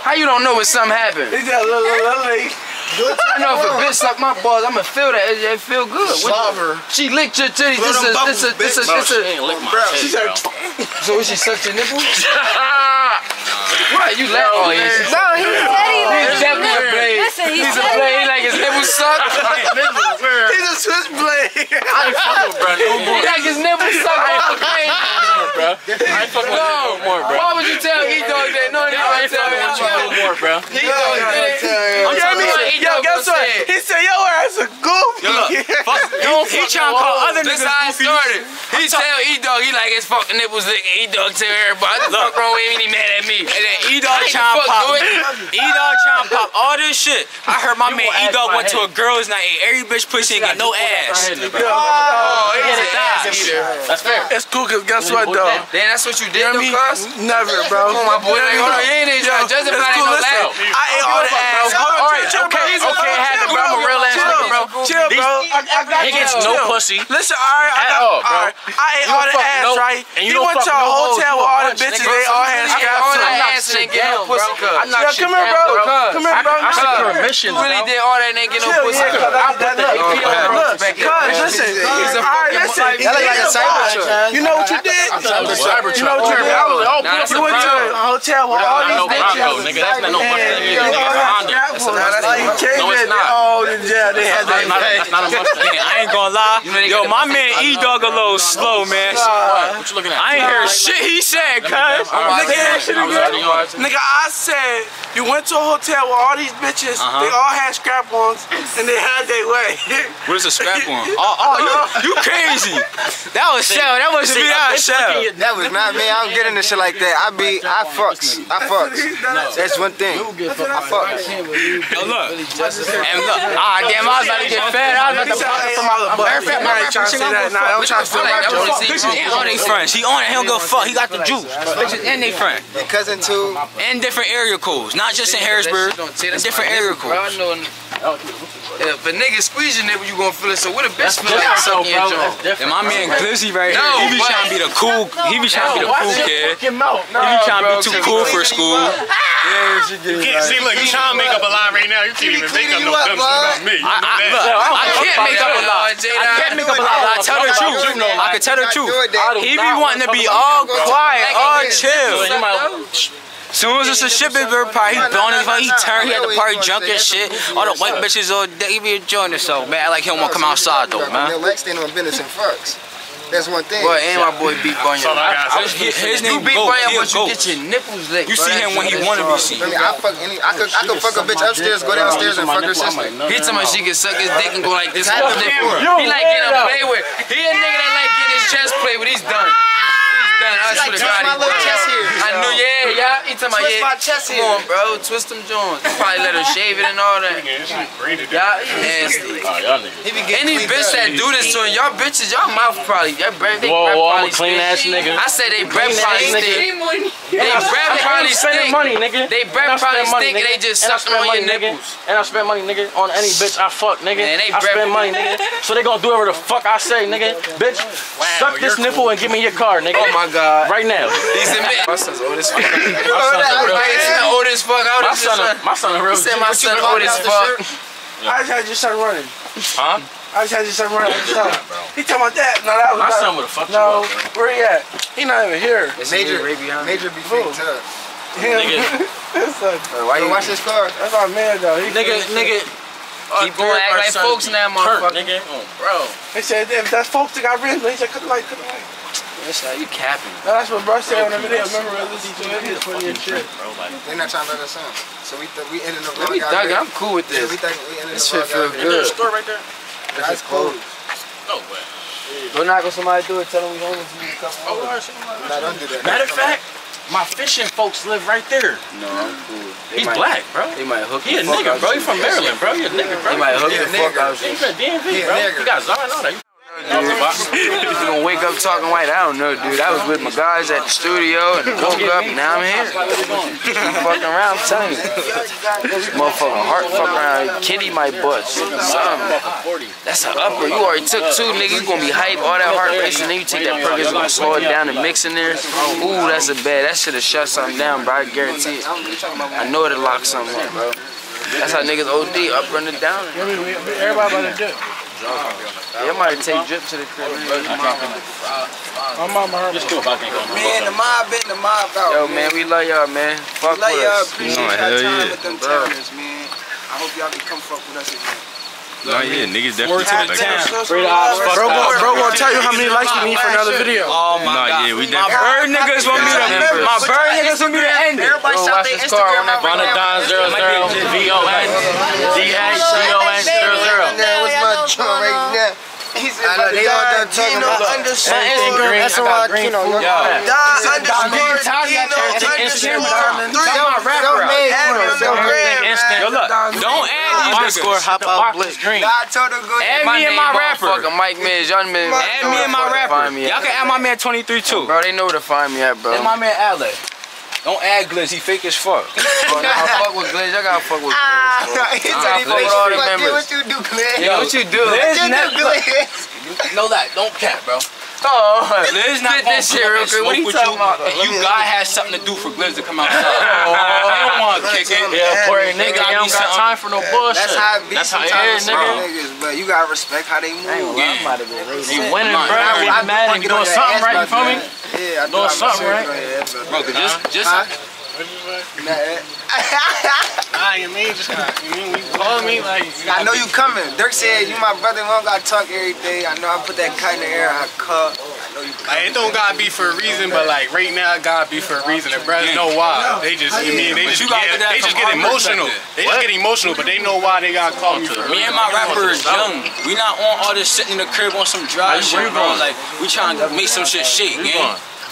How you don't know when something happened? Got a little, like, I know if a bitch suck my balls, I'ma feel that. It, it feel good. What- She licked your titties. This them is this is this is Bro, this she is. ain't lick my titties, she's bro. [laughs] So what, she sucked your nipple? [laughs] What? You laugh? Oh yeah. Bro, he said he He's definitely a blade. Listen, he He's a said blade. he He like his nipple sucked. he's a switchblade. I ain't fucking with bro no more. He like his nipple sucked. I ain't fucking with you, bro. I ain't fucking with no more, bro. Why would you tell E Dog that? No, I ain't fucking with no more, bro. E Dog did it. You hear me? Yo, guess what? He said your ass a goofy. Yo, look, fuck, you don't he trying to call other This niggas how it goofy. started. He tell E Dog he like his fucking nipples lick. E Dog tell everybody, what the fuck wrong with him? He mad at me. And then E Dog trying to pop. do it. E Dog trying to pop all this shit. I heard my man E Dog went to a girl's night, ate every bitch pussy and got no ass. Oh, he Get said ass down. That's fair. It's cool, cause guess what, though? Then that's what you did, You know though, cuz? Never, bro. Come on, my boy. Hold on, you ain't even trying to justify It's that cool, no laugh. I ate all the ass. All right, okay, okay, it happened, bro. I'm a real ass nigga, bro. Chill, bro. I, I got He gets no Chill. pussy. Listen, all right, I At got, all, bro. all right. I ate You all the ass, no- right? and you he went to a no hotel with all the bitches. They all had I got scraps all on. that them. ass and ain't get no pussy, cuz. I'm not Yo, shit come here, bro. bro. Come here, bro. I Cuz. took permission, You really did all that and ain't get no pussy, yeah, cuz. cuz I I put the that. AP Look, on look, cuz, listen. He's a All right, fucking listen. life. That look like a cyber truck. You know what you did? Cyber You know what you did? I was like, oh, Nah, that's You a went to a hotel with all Not no these bitches. nigga. That's not no And Mustang. you nigga. all That's a Honda. That's how you came No, in. not. Oh, yeah, they had that. that's not a Mustang. Yeah, I ain't gonna lie. Yo, my man E Dog a little slow, man. What you looking at? I ain't hear shit he said, cuz. Nigga, I was already. Nigga, I said you went to a hotel with all these bitches. Uh-huh. They all had scrap ons, and they had their way. What is a scrap one? Oh, [laughs] oh, you, you. [laughs] That was shell. That was See, me. That was shell. That was not me. I don't get into shit like that. I be, I fucks. I fucks. [laughs] That's one thing. I fucks. Yo, look. And look. Ah, damn, I was about to get fed. I was about to pop it from my But very fat. I ain't trying to say that. Nah, I'm trying to feel Like, that was joke. the Bitches and all they friends. He on it. He don't give a fuck. He got the juice. Bitches and they friends. Your cousin too. And different area codes. Not just in Harrisburg. Different area codes. Know. If a nigga squeeze your nipple, you gonna feel it. So what a bitch feel like sucking your jaw? And my man Glizzy right here, No, he be trying to be the cool, he be trying to be the cool kid. He be trying to be too 'cause cool for cleaning school. You can't see, look, you trying to make up a lie right now. You can't even make up no dumb shit about me. You I, I, look, I can't make up a lie. I can't make up a lie. I tell the truth. I can tell the truth. He be wanting to be all quiet, all chill. Soon as it's a shit, big bird party, he blowing his phone, he turned. he had the party drunk and shit. All the white bitches all day, he be enjoying himself, man. I like him want to come outside though, man. Lil X stand on business and fucks. That's one thing. Boy, and my boy beat Bunyan. All I got. His, You name beat Bunyan, but you get your nipples licked. You see him when he That's wanna be seen. I mean, I fuck any. I could, I could fuck a bitch upstairs, go downstairs and fuck her sister. He talking about she can suck his dick and go like this. He like getting play with. He a nigga that like getting his chest played with. He's done. He's done. I swear to God, yeah, yeah. He talking about, Twist yeah. my chest Come here. on, bro. Twist them joints. You probably let her shave it and all that. Y'all nasty. He be getting Any bitch that do this to her, y'all bitches, y'all mouth probably, your breath, they Whoa, breath whoa, I'm a clean stink. ass nigga. I said they breath Clean probably ass nigga. stink. They breath probably spending stink. money, nigga. They breath probably spend money, stink and nigga. they just And I sucking on money, your nipples. And I spend money, nigga, on any bitch I fuck, nigga. Man, they I spend money, nigga. So they gonna do whatever the fuck I say, nigga. Bitch, suck this nipple and give me your car, nigga. Oh my God. Right now. He's a man. My son's old as fuck. My son's real- son old as fuck. I My was just son, trying- my son a real He said G. my What you son call old me as out the fuck. shirt? I just had your son running. Huh? I just had your son running. He talking about that. No, that was My not- son would've fucked you No, up, bro. where he at? He not even here. Major, major be fake tough. Him. Nigga. [laughs] It's like, Why you watch this car? that's our man though. He, Nigga, nigga. Keep going, act like folks now, Kurt, motherfucker. nigga. Oh, bro. They said if that's folks that got written, they said cut the light, cut the light. That's how you capping. No, that's what bro said on the video. Remember, we listened to it. He was funny as shit. They not trying to let us in. So we th- we ended up. Let me out thug I'm cool with Yeah, this. we think we ended This the shit vlog feel out here. Is there a good. store right there? That's closed. No way. Go knock on somebody do it. Tell them we homeless. We need a couple Oh, more. alright, shit, I'm like- Nah, don't do that. Matter of fact, my fishing folks live right there. No, I'm cool. They He's might- black, bro. They might hook He a nigga, bro. you. He from Maryland, bro. He a nigga, bro. They might hook He the fuck out He you. from DMV, bro. He got Zion all that. You gonna wake up talking white? I don't know, dude. I was with my guys at the studio and woke up and now I'm here. I'm fucking around, I'm telling you. Motherfucking heart fucking around. Kitty my butt. Something. That's an upper. You already took two, nigga. You gonna be hype, all that heart racing, then you take that perk, it's gonna slow it down and mix in there. Ooh, that's a bad. That should've shut something down, bro. I guarantee it. I know it'll lock something up, bro. That's how niggas OD, up, running down. Everybody about to dip. They might take drip to the crib. My mama heard Just do if I can't go. Man, the mob in the mob out. Yo, man, we love y'all, man. Fuck Love with y'all. us. Appreciate y'all hell time yeah. with them Bro. timers, man. I hope y'all can come fuck with us again. Nah, yeah, niggas definitely Word to the take that. town. Free the odds. Fuck Bro, bro gonna tell you how many likes we need for another video. Oh my Nah, god. yeah, we My definitely. bird niggas want me to. My bird niggas want me to end it. Everybody Bro, shout watch their this car Instagram when I out find right a now. Don zero zero V O N D A C O N zero zero. Now, what's my joint right now? He I know, they all done talking Dino about- underscore. My that's I all got I green Kino. food. Yo. Don I'm underscore getting tired of Dino y'all trying to take underscore three. Tell my rapper Don't make Add me one. on Don't the grab, Everything instant. man. Yo, look. Don't add these Underscore hop The out blitz. green. God told her go Add My me and my motherfucker rapper. Mike Miz. Y'all Add me and my rapper. Find me at. Y'all can add my man 23 too. Bro, they know where to find me at, bro. And my man Ale. Don't add Glitz, he fake as fuck. [laughs] Bro, nah, I fuck with Glitch. I gotta fuck with Glitch. Ah, [laughs] he Nah, said he fuck faked with all the you. What members. What you do, Glenn? Yo, what you do? What Liz you never- do, Glenn? Know that, don't cap, bro. Oh, Liz not this shit pull real quick. What are you with talking about? And you gotta have something to do for Glitz to come outside. I don't want to kick it. Yeah, poor They nigga, gotta you don't got time for no bullshit. That's how it be That's sometimes is, with nigga. niggas, but you gotta respect how they move. Yeah. You winning, Nah, bro. nah, You I mad do wanna and get doing something right, you about feel me? Yeah, I. Doing something right. on your ass Bro, that. just, just, Huh? Eh. [laughs] Nah, you mean just you mean you call me like I know you coming. Dirk said you my brother. We don't gotta talk every day. I know I put that cut in the air. I cut. I know you. Like, it don't gotta be for a reason, but like right now, it gotta be for a reason. The brothers know why. They just, you mean, they just get, get they just get emotional. They just get emotional, but they know why they gotta call me for. Me and my rapper is young. We not on all this sitting in the crib on some dry shit, bro. Like we trying to make some shit shake,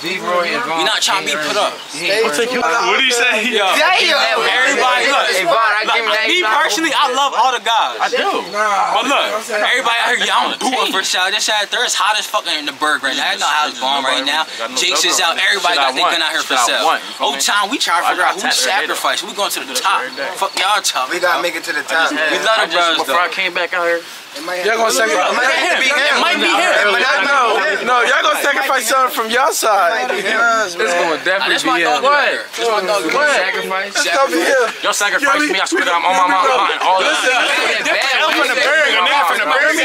man. We not trying to be put up. What do you say? Yo, Damn. everybody look. Hey, Vaughn, I give me that. Me personally, I love all the guys. I do. Nah, But look, everybody out here, y'all booing for shout. This shit, there is hot as fuck in the berg right now. I know how it's going right now. Jake's is out. Everybody got their gun out here for sale. Old time, we trying to figure out who sacrificed. We going to the top. Fuck y'all top. We gotta make it to the top. We love the brothers Before I came back out here, Y'all gonna sacrifice. it might be him. It might be him. No, not be him. no, y'all gonna sacrifice something from your side. It's gonna definitely be dog him. right there. My dog What? right Sacrifice? It's gonna be him. Y'all sacrificed we- me. I swear to God, we- on my we mom, all that. Listen, I'm from the Berg, a nigga from the Berg.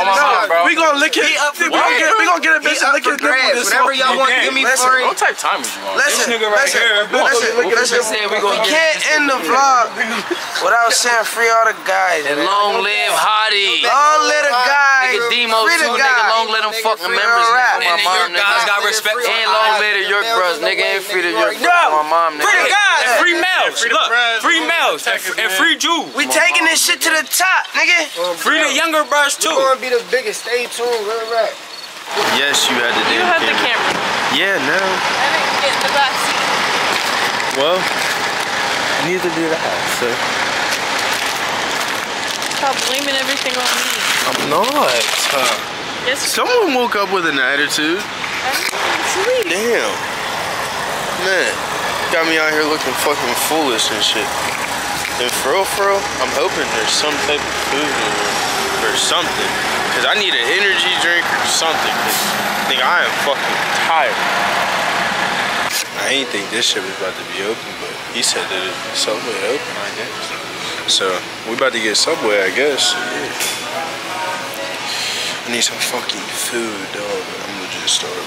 On my mom, bro. we gonna lick it. We gonna get, we gonna get a He bitch and up lick for his nipple grabs. this Whatever y'all want, give me Listen, for it. What type of time is you on? Listen, This nigga right listen, here. listen, He listen. said we We can't end the vlog without saying free all the guys. and long live Hottie. Long live the guys. Nigga Demo Free too, the nigga. guys. Long live them fucking members. all rap. nigga, my then mom, guys got respect for And long live the York bros, nigga. And free the York bros Yo, my mom, nigga. free the guys. And free males. Free Look, bros, free males and, and free Jews. We taking this shit to the top, nigga. Free the younger bros too. We're gonna be the biggest. Stay tuned, real rap. Yes, you had the You damn had the camera. Yeah, no. I didn't get in the back seat. Well, neither did I. So Stop blaming everything on me. I'm not. Uh, Yes. someone woke up with an attitude. Damn. Man, got me out here looking fucking foolish and shit. And for real, for real, I'm hoping there's some type of food in there or something. Cause I need an energy drink or something. Cause I think I am fucking tired. I ain't think this shit was about to be open, but he said that Subway open, I guess. So we about to get Subway, I guess. Yeah. I need some fucking food, dog. I'm legit starved.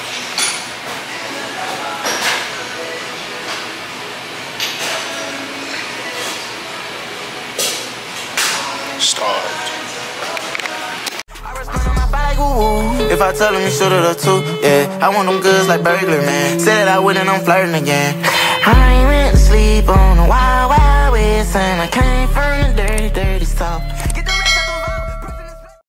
If I tell him you shoot it up too, yeah. I want them goods like burglar, man. Said that I would and I'm flirting again. I ain't went to sleep on the wild, wild west, and I came from the dirty, dirty south.